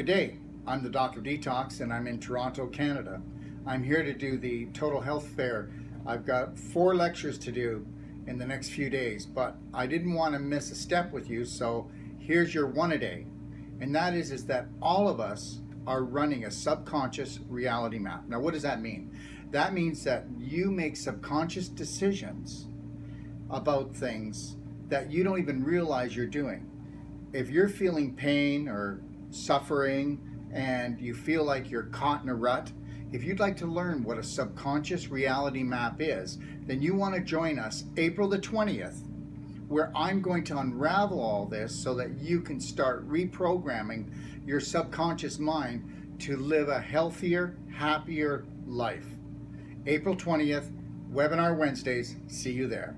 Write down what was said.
Good day. I'm the Doc of Detox and I'm in Toronto, Canada. I'm here to do the Total Health Fair. I've got four lectures to do in the next few days, but I didn't want to miss a step with you, so here's your one a day. And that is, is that all of us are running a subconscious reality map. Now, what does that mean? That means that you make subconscious decisions about things that you don't even realize you're doing. If you're feeling pain or suffering and you feel like you're caught in a rut, if you'd like to learn what a subconscious reality map is, then you want to join us April the 20th, where I'm going to unravel all this so that you can start reprogramming your subconscious mind to live a healthier, happier life. April 20th, webinar Wednesdays. See you there.